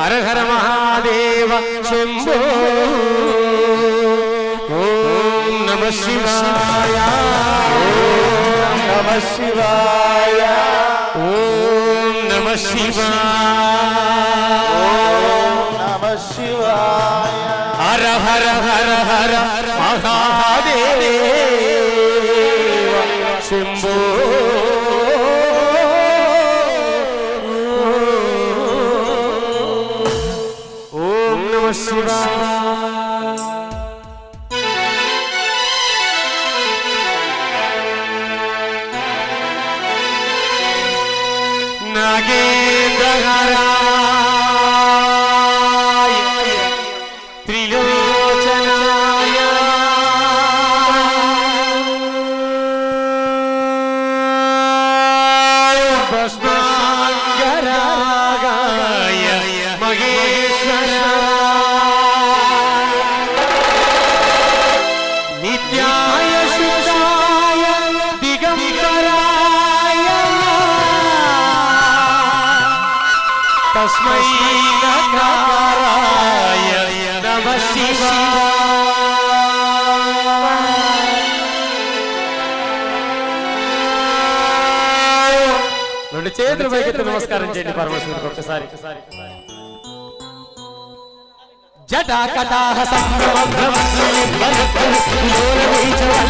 हर हर महादेव शंभो। ओम नमः शिवाय। ओम नमः शिवाय। ओम नमः शिवाय। हर हर हर हर महादेव शंभो। नागेन्द्रहराय त्रिलोचनाय। भस्माङ्गरागाय महेश्वराय। तस्मै नकाराय नमः రెండు చేతులు పైకెత్తి నమస్కారం చేయండి పరమేశ్వరుడికి ఒకసారి జటా కటాహ సంభ్రమ భ్రమ భ్రమ భ్రమ భ్రమ భ్రమ భ్రమ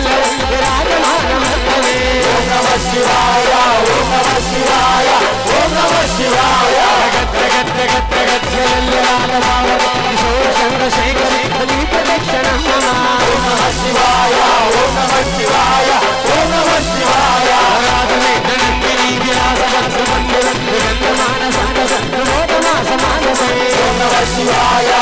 Yes.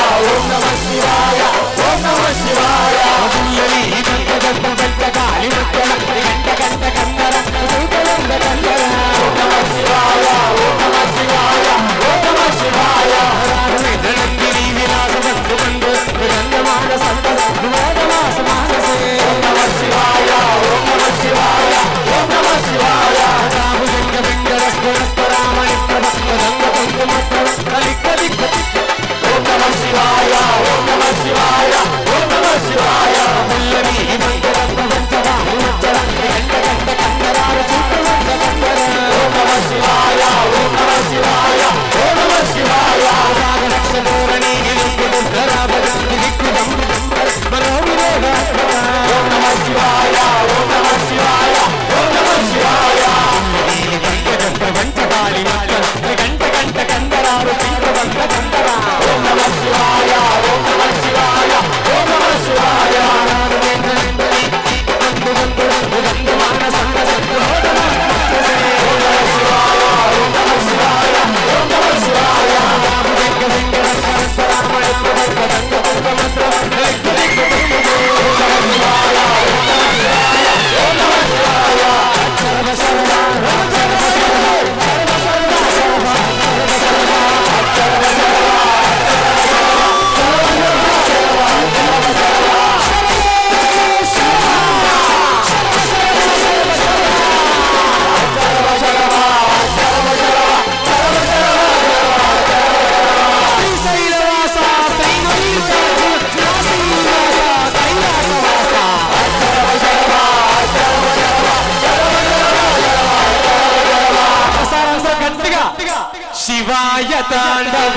शिवाय शिवायताण्डव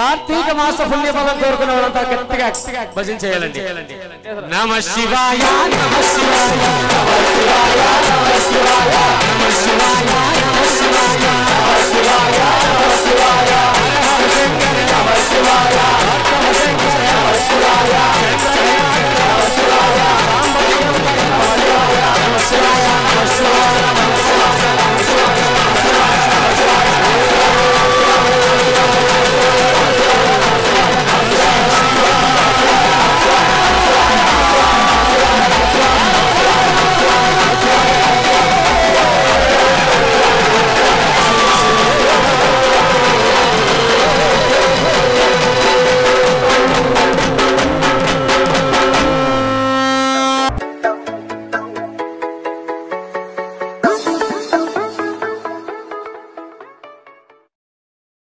కార్తీక మాస పుణ్య ఫలం కోరుకున్న వాళ్ళంతా గట్టిగా భజన చేయాలండి. నమ శివాయ. నమ శివాయ. నమ శివాయ. నమ శివాయ.